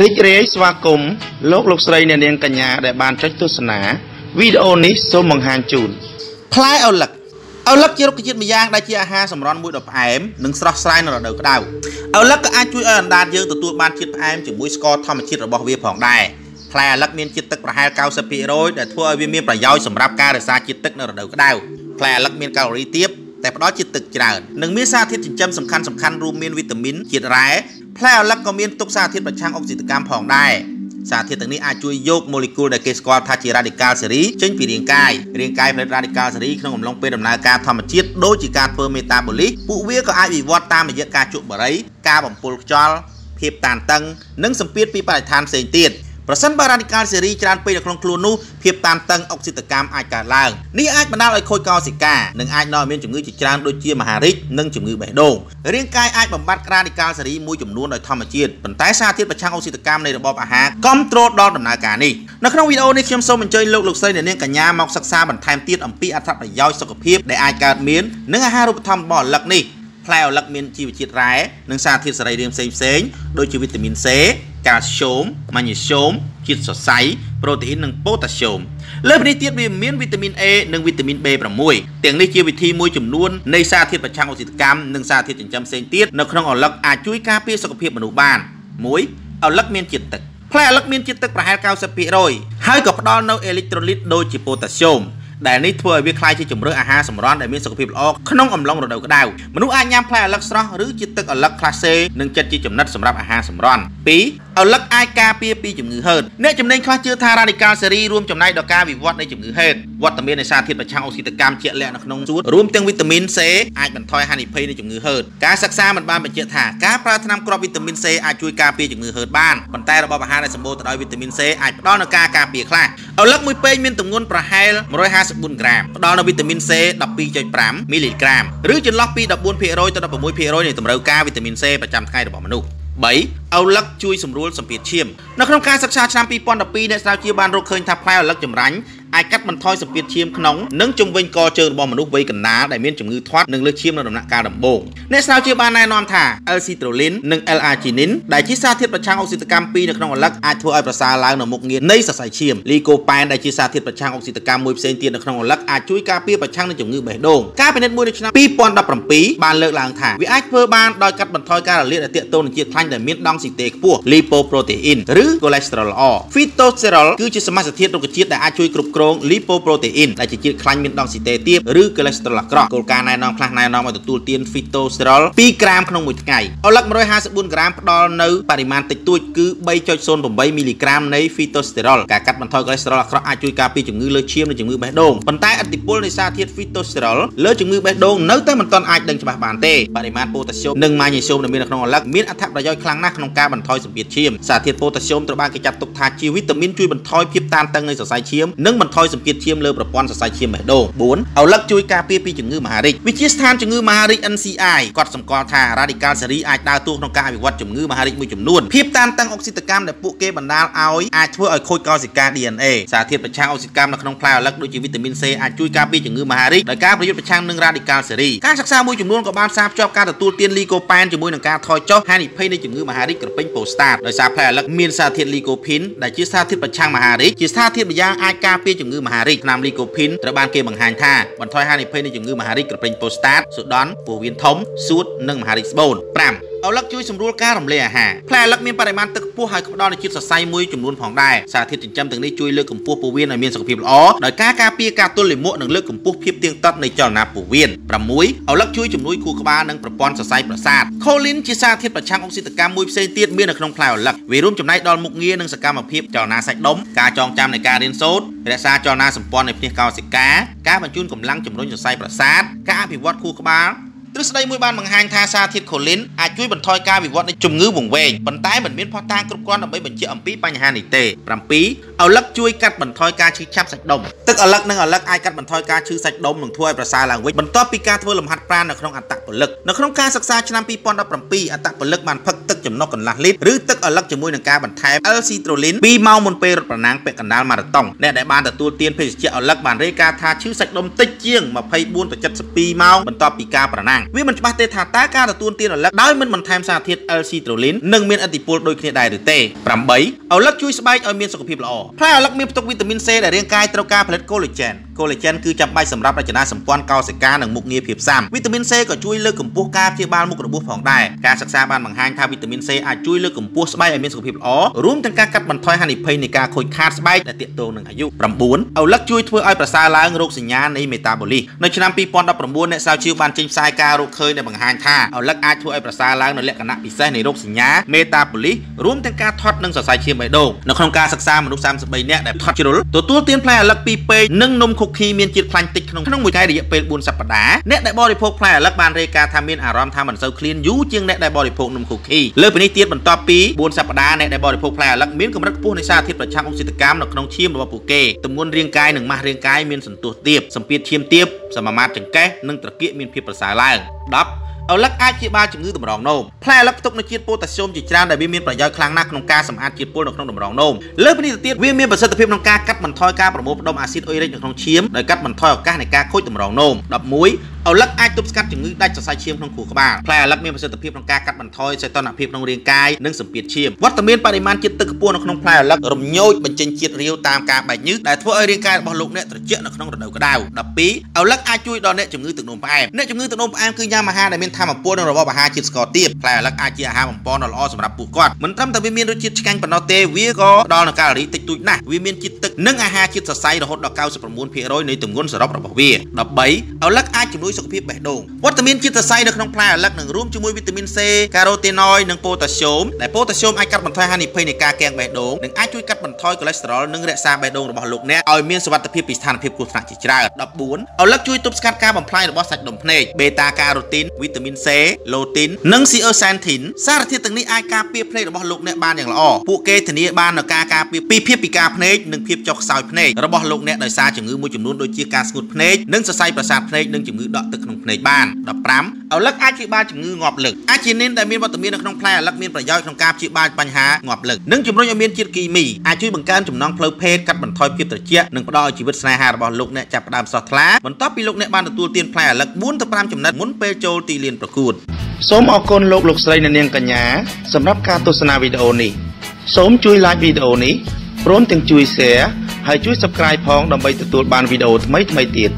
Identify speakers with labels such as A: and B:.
A: រីករាយស្វាគមន៍លោកលោកស្រីអ្នកនាងកញ្ញាដែលបានចុចទស្សនាវីដេអូនេះសូមបង្ហាញជូនផ្លែឪឡឹកឪឡឹកជារុក្ខជាតិម្យ៉ាងដែលជាអាហារសម្រន់មួយដ៏ផ្អែមនិងស្រស់ស្រាយនៅរដូវក្តៅឪឡឹកក៏អាចជួយឲ្យអណ្ដាតយើងទទួលបានជាតិផ្អែមជាមួយស្ករធម្មជាតិរបស់វាផងដែរផ្លែឪឡឹកមានជាតិទឹកប្រហែល90%ដែលធ្វើឲ្យវាមានប្រយោជន៍សម្រាប់ការរក្សាជាតិទឹកនៅរដូវក្តៅផ្លែឪឡឹកមានកាឡូរីទាប តែផ្ដល់ជាតិទឹកច្រើននិងមានសារធាតុចិញ្ចឹមសំខាន់សំខាន់រួមមានវីតាមីនជាតិរ៉ែផ្លែឪឡឹកក៏មានទុកសារធាតុប្រឆាំងអុកស៊ីតកម្មផងដែរសារធាតុទាំងនេះអាចជួយយកម៉ូលេគុលដែលគេស្គាល់ថាជារ៉ាឌីកាល់សេរីចេញពីរាងកាយរាងកាយផលិតរ៉ាឌីកាល់សេរីក្នុងអំឡុងពេលដំណើរការធម្មជាតិដូចជាការធ្វើមេតាបូលីសពួកវាក៏អាចវិវត្តតាមរយៈការជក់បារីការបំពុលខ្យល់ភាពតានតឹងនិងសម្ពាធពីបរិស្ថានផ្សេងទៀត ប្រសិនបើរ៉ាឌីកាល់សេរីច្រើនពេកនៅក្នុងខ្លួននោះភាពតានតឹងអុកស៊ីតកម្មអាចកើតឡើងនេះអាចបណ្ដាលឲ្យខូចកោសិកានិងអាចនាំឲ្យមានជំងឺជាច្រើនដូចជាមហារីកនិងជំងឺបេះដូងរាងកាយអាចបំបត្តិរ៉ាឌីកាល់សេរីមួយចំនួនដោយធម្មជាតិប៉ុន្តែសារធាតុប្រឆាំងអុកស៊ីតកម្មនៃរបបអាហារគ្រប់គ្រងដល់ដំណើរការនេះនៅក្នុងវីដេអូនេះខ្ញុំសូមអញ្ជើញលោកលោកស្រីអ្នកនាងកញ្ញាមកសិក្សាបន្ថែមទៀតអំពីអត្ថប្រយោជន៍សុខភាពដែលអាចកើតមាននិងអាហារូបត្ថម្ភរបស់ឪឡឹកនេះផ្លែឪឡឹកមានជីវជាតិរ៉ែនិងសារធាតុសរីរាង្គផ្សេងៗដូចជាវីតាមីន C កាល់ស្យូមម៉ាញ៉េស្យូមជាតិសរសៃប្រូតេអ៊ីននិងប៉ូតាស្យូមលើពីនេះទៀតវាមានវីតាមីន A និងវីតាមីន B6 ទាំងនេះជាវិធីមួយចំនួននៃសារធាតុប្រឆាំងអុកស៊ីតកម្មនិងសារធាតុចិញ្ចឹមផ្សេងទៀតនៅក្នុងឪឡឹកអាចជួយការពារសុខភាពមនុស្សបាន1ឪឡឹកមានជាតិទឹកផ្លែឪឡឹកមានជាតិទឹកប្រហែល90%ហើយក៏ផ្ដល់នូវអេឡិចត្រូលីតដូចជាប៉ូតាស្យូមដែលនេះធ្វើឲ្យវាคล้ายជាជំរឿអាហារសម្រន់ដែលមានសុខភាពល្អក្នុងអំឡុងរដូវក្តៅមនុស្សអាចញ៉ាំផ្លែឪឡឹកស្រស់ឬជាទឹកឪឡឹកក្លាសេនិងចិត្តជាចំណិតសម្រាប់អាហារសម្រន់2 ឪឡឹកអាចការពារពីជំងឺហឺតអ្នកចំណេញខ្លះជឿថារ៉ាឌីកាល់សេរីរួមចំណែកដល់ការវិវត្តនៃជំងឺហឺតវត្តមាននៃសារធាតុប្រឆាំងអុកស៊ីតកម្មជាក់លាក់នៅក្នុងសួតរួមទាំងវីតាមីន C អាចបន្ថយហានិភ័យនៃជំងឺហឺតការសិក្សាមិនបានបញ្ជាក់ថាការប្រើថ្នាំគ្រាប់វីតាមីន C អាចជួយការពារជំងឺហឺតបានប៉ុន្តែរបបអាហារដែលសម្បូរទៅដោយវីតាមីន C អាចផ្ដល់នូវការការពារខ្លះឪឡឹកមួយពេងមានទម្ងន់ប្រហែល154ក្រាមផ្ដល់នូវវីតាមីន C 12.5មីលីក្រាមឬចន្លោះពី14%ទៅ16%នៃតម្រូវការវីតាមីន C ប្រចាំថ្ងៃរបស់មនុស្ស 3ឪឡឹកជួយសម្រួលសម្ពាធឈាមនៅក្នុងការសិក្សាឆ្នាំ2012អ្នកស្រាវជ្រាវបានរកឃើញថាផ្លែឪឡឹកចម្រាញ់ អាចកាត់បន្ថយសម្ពាធឈាមក្នុងនិងជំវិញកជើងរបស់មនុស្សវ័យកណ្ដាលដែលមានជំងឺធាត់និងលើសឈាមនៅដំណាក់កាលដំបូងអ្នកស្រាវជ្រាវបានណែនាំថា L-citrulline និង L-arginine ដែលជាសារធាតុប្រឆាំងអុកស៊ីតកម្មពីរនៅក្នុងឪឡឹកអាចធ្វើឲ្យប្រសើរឡើងនៅមុខងារនៃសរសៃឈាម Lycopene ដែលជាសារធាតុប្រឆាំងអុកស៊ីតកម្មមួយផ្សេងទៀតនៅក្នុងឪឡឹកអាចជួយការពារប្រឆាំងនឹងជំងឺបេះដូងការពិនិត្យមួយនៅឆ្នាំ2017បានលើកឡើងថាវាអាចធ្វើបានដោយកាត់បន្ថយការរលាកដែលទាក់ទងនឹងជាតិខ្លាញ់ដែលមានដង់ស៊ីតេខ្ពស់ lipoprotein ឬ cholesterol ល្អ Phytosterol គឺជាសមាសធាតុរុក្ខជាតិដែលអាចជួយគ្រប់គ្រង lipoprotein ប្រូតេអ៊ីនដែលជាជាតិខ្លាញ់មានដង់ស៊ីតេទាបឬកូលេស្តេរ៉ុលអាក្រក់គោលការណ៍ណែនាំខ្លះណែនាំឲ្យទទួលទាន phytosterol 2ក្រាមក្នុងមួយថ្ងៃអូឡឹក154ក្រាមផ្ដល់នៅបរិមាណតិចតួចគឺ3.08មីលីក្រាមនៃ phytosterol ការកាត់បន្ថយកូលេស្តេរ៉ុលអាក្រក់អាចជួយការពារជំងឺលើឈាមនិងជំងឺបេះដូងប៉ុន្តែឥទ្ធិពលនៃសារធាតុ phytosterol លើជំងឺបេះដូងនៅតែមិនទាន់អាចដឹងច្បាស់បានទេបរិមាណប៉ូតាស្យូមនិងម៉ាញ៉េស្យូមដែលមាននៅក្នុងអូឡឹកមានអត្ថប្រយោជន៍ខ្លាំងណាស់ក្នុងការបន្ថយសម្ពាធឈាមសារធាតុប៉ូតាស្យូមត្រូវបានគេចាត់ទុកថាជាវីតាមីនជួយបន្ថយភាពតានតឹងនៃសរសៃឈាមនិងបន្ថយសម្ពាធឈាមលើប្រព័ន្ធសរសៃឈាមបេះដូង4ឪឡឹកជួយការពារពីជំងឺមហារីកវិទ្យាស្ថានជំងឺមហារីក NCI គាត់សម្គាល់ថា radical សេរីអាចដើរតួក្នុងការវិវត្តជំងឺមហារីកមួយចំនួនភាពតានតឹងអុកស៊ីតកម្មដែលពួកគេបណ្ដាលឲ្យអាចធ្វើឲ្យខូចកោសិកា DNA សារធាតុប្រឆាំងអុកស៊ីតកម្មនៅក្នុងផ្លែឪឡឹកដូចជាវីតាមីន C អាចជួយការពារជំងឺមហារីកដោយការប្រយុទ្ធប្រឆាំងនឹង radical សេរីការសិក្សាមួយចំនួនក៏បានផ្សារភ្ជាប់ការទទួលទាន lycopene ជាមួយនឹងការថយចុះហានិភ័យនៃជំងឺមហារីកក្រពេញប៉ូស្តាតដោយសារផ្លែឪឡឹកមានសារធាតុ lycopene ដែលជាសារធាតុប្រឆាំងមហារីកជាសារធាតុម្យ៉ាងអាចការពារជំងឺមហារីកថ្នាំ lycopene ត្រូវបានគេបង្ហាញថាបន្ថយហានិភ័យនៃជំងឺមហារីកក្រពេញប៉ូស្តាតសូដន់ពោះវៀនធំសួតនិងមហារីកស្បូន5 ឪឡឹកជួយសម្រួលការរំលាយអាហារផ្លែឪឡឹកមានបរិមាណទឹកខ្ពស់ហើយផ្ដល់នូវជាតិសរសៃមួយចំនួនផងដែរសារធាតុចិញ្ចឹមទាំងនេះជួយលើកកម្ពស់ពោះវៀនឲ្យមានសុខភាពល្អដោយការការពារការទល់លាមកនិងលើកកម្ពស់ភាពទៀងទាត់នៃចលនាពោះវៀន6ឪឡឹកជួយជំនួយខួរក្បាលនិងប្រព័ន្ធសរសៃប្រសាទខូលីនជាសារធាតុប្រឆាំងអុកស៊ីតកម្មមួយផ្សេងទៀតមាននៅក្នុងផ្លែឪឡឹកវារួមចំណែកដល់មុខងារនិងសកម្មភាពចលនាសាច់ដុំការចងចាំនៃការរៀនសូត្ររក្សាចលនាសម្ព័ន្ធនៃភ្នែកកោសិកាការបញ្ជូនកម្លាំងជំរុញសរសៃប្រសាទការអភិវឌ្ឍខួរក្បាល ទ្រឹស្ដីមួយបានបង្ហាញថាសារធាតុខូលីនអាចជួយបន្ថយការវិវត្តនៃជំងឺវង្វេងប៉ុន្តែមិនមានភស្តុតាងគ្រប់គ្រាន់ដើម្បីបញ្ជាក់អំពីបញ្ហានេះទេ7ឪឡឹកជួយកាត់បន្ថយការឈឺឆាប់សាច់ដុំទឹកឪឡឹកនិងឪឡឹកអាចកាត់បន្ថយការឈឺសាច់ដុំនិងធ្វើឲ្យប្រសើរឡើងវិញបន្ទាប់ពីការធ្វើលំហាត់ប្រាណនៅក្នុងអត្តពលិកនៅក្នុងការសិក្សាឆ្នាំ2017អត្តពលិកបានផឹកទឹកចំណុះកន្លះលីត្រឬទឹកឪឡឹកជាមួយនឹងការបន្ថែម L-citrulline 2ម៉ោងមុនពេលរត់ប្រណាំងពាក់កណ្ដាលម៉ារ៉ាតុងអ្នកដែលបានទទួលទានភេសជ្ជៈឪឡឹកបានរាយការណ៍ថាឈឺសាច់ដុំតិចជាង24ទៅ72ម៉ោងបន្ទាប់ពីការប្រណាំងវាមិនច្បាស់ទេថាតើការទទួលទានឪឡឹកដោយមិនបន្ថែមសារធាតុ L-citrulline នឹងមានឥទ្ធិពលដូចគ្នាដែរឬទេ8ឪឡឹកជួយស្បែកឲ្យមានសុខភាពល្អផ្លែឪឡឹកមានផ្ទុកវីតាមីន C ដែលរាងកាយត្រូវការផលិត collagen collagen គឺចាំបាច់សម្រាប់រចនាសម្ព័ន្ធកោសិកានិងមុខងារភាពស៊ាំវីតាមីន C ក៏ជួយលើកកម្ពស់ការព្យាបាលមុខរបួសផងដែរការសិក្សាបានបង្ហាញថាវីតាមីន C អាចជួយលើកកម្ពស់ស្បែកឲ្យមានសុខភាពល្អរួមទាំងការកាត់បន្ថយហានិភ័យនៃការខូចខាតស្បែកដែលទាក់ទងនឹងអាយុ9ឪឡឹកជួយធ្វើឲ្យប្រសើរឡើងរោគសញ្ញានៃ metabolic នៅឆ្នាំ2019អ្នកស្រាវជ្រាវបានចេញផ្សាយការរកឃើញដែលបង្ហាញថាឪឡឹកអាចធ្វើឲ្យប្រសើរឡើងនៅលក្ខណៈពិសេសនៃរោគសញ្ញា metabolic រួមទាំងការថត់និងសរសៃឈាមបេះដូងនៅក្នុងការសិក្សាមនុស្ស33នាក់ដែលថត់ជ្រុលទទួលទានផ្លែឪឡឹកពីរពេកនិងនំខូឃីមានជាតិខ្លាញ់តិចក្នុងក្នុងមួយថ្ងៃរយៈពេល4សប្តាហ៍អ្នកដែលបរិភោគផ្លែឪឡឹកបានរាយការណ៍ថាមានអារម្មណ៍ថាមិនសូវឃ្លានយូរជាងអ្នកដែលបរិភោគនំខូឃីលើពីនេះទៀតបន្ទាប់ពី4សប្តាហ៍អ្នកដែលបរិភោគផ្លែឪឡឹកមានកម្រិតខ្ពស់នៃសារធាតុប្រឆាំងអុកស៊ីតកម្មនៅក្នុងឈាមរបស់ពួកគេទម្ងន់រាងកាយនិងម៉ាស់រាងកាយមានសន្ទុះទាបសម្ពាធឈាមទាបសមាមាត្រចង្កេះនិងត្រគាកមានភាពប្រសើរឡើង10 ឪឡឹកអាចព្យាបាលជំងឺតម្រងនោមផ្លែឪឡឹកផ្ទុកនូវជាតិប៉ូតាស្យូមជាច្រើនដែលវាមានប្រយោជន៍ខ្លាំងណាស់ក្នុងការសម្អាតជាតិពុលនៅក្នុងតម្រងនោមលើពីនេះទៅទៀតវាមានប្រសិទ្ធភាពក្នុងការកាត់បន្ថយការប្រមូលផ្ដុំអាស៊ីតអុយរិកនៅក្នុងឈាមដោយកាត់បន្ថយឱកាសនៃការខូចតម្រងនោម11 ឪឡឹកអាចទប់ស្កាត់ជំងឺដាច់សរសៃឈាមក្នុងខួរក្បាលផ្លែឪឡឹកមានប្រសិទ្ធភាពក្នុងការកាត់បន្ថយសីតុណ្ហភាពក្នុងរាងកាយនិងសម្ពាធឈាមវត្តមានបរិមាណជាតិទឹកខ្ពស់នៅក្នុងផ្លែឪឡឹករំញោចបញ្ចេញជាតិរាវតាមការបែកញើសដែលធ្វើឲ្យរាងកាយរបស់លោកអ្នកត្រជាក់នៅក្នុងរដូវក្តៅ12ឪឡឹកអាចជួយដល់អ្នកជំងឺទឹកនោមផ្អែមអ្នកជំងឺទឹកនោមផ្អែមគឺញ៉ាំអាហារដែលមានថាមពលនិងរបបអាហារជាតិស្ករទាបផ្លែឪឡឹកអាចជាអាហារបំពន់ដ៏ល្អសម្រាប់ពួកគាត់មិនត្រឹមតែវាមានរសជាតិឆ្ងាញ់ប៉ុណ្ណោះទេវាក៏ផ្ដល់នូវកាឡូរីតិចតួចណាស់វាមានជាតិទឹកនិងអាហារជាតិសរសៃរហូតដល់99%នៃទម្ងន់សរុបរបស់វា13ឪឡឹកអាចជំនួយសុខភាពបេះដូងវត្តមានជាតិសរសៃនៅក្នុងផ្លែឪឡឹកនឹងរួមជាមួយវីតាមីន C ការ៉ូតេណយនិងប៉ូតាស្យូមដែលប៉ូតាស្យូមអាចកាត់បន្ថយហានិភ័យនៃការកៀងបេះដូងនិងអាចជួយកាត់បន្ថយកូលេស្តេរ៉ុលនិងរក្សាបេះដូងរបស់លោកអ្នកឲ្យមានសុវត្ថិភាពពីស្ថានភាពគ្រោះថ្នាក់ជាច្រើន14ឪឡឹកជួយទប់ស្កាត់ការបំផ្លាញរបស់សាច់ដុំភ្នែកបេតាការ៉ូទីនវីតាមីន C ឡូទីននិងស៊ីអ៊ឺសែនធីនសារធាតុទាំងនេះអាចការពារភ្នែករបស់លោកអ្នកបានយ៉ាងល្អពួកគេធានាបាននូវការការពារពីភាពពិការភ្នែកនិងភាពចុះខ្សោយភ្នែករបស់លោកអ្នកដោយសារជំងឺមួយចំនួនដូចជាការស្ងួតភ្នែកនិងសរសៃប្រសាទភ្នែកនិងជំងឺដក់ទឹកក្នុងភ្នែកបាន15ឪឡឹកអាចព្យាបាលជំងឺងាប់លឹកអាចជានីនដែលមានវត្តមាននៅក្នុងផ្លែឪឡឹកមានប្រយោជន៍ក្នុងការព្យាបាលបញ្ហាងាប់លឹកនិងជំរុញឲ្យមានជាតិគីមីអាចជួយបង្កើនចំណង់ផ្លូវភេទកាត់បន្ថយភាពត្រជាក់និងផ្ដល់ឲ្យជីវិតស្នេហារបស់លោកអ្នកចាប់ផ្ដើមស្រស់ថ្លាបន្ទាប់ពីលោកអ្នកបានទទួលទានផ្លែឪឡឹក4ទៅ5ចំណិតមុនពេលចូលទីលានប្រកួតសូមអរគុណលោកលោកស្រីអ្នកនាងកញ្ញាសម្រាប់ការទស្សនាវីដេអូនេះសូមជួយ like វីដេអូនេះព្រមទាំងជួយ share ហើយជួយ subscribe ផងដើម្បីទទួលបានវីដេអូថ្មីៗទៀត